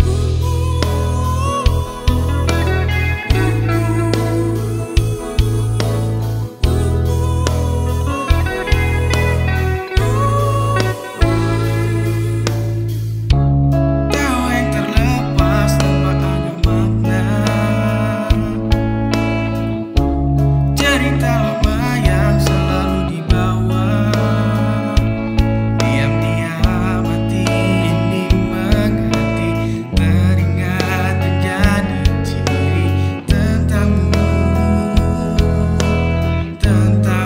Ooh. tanta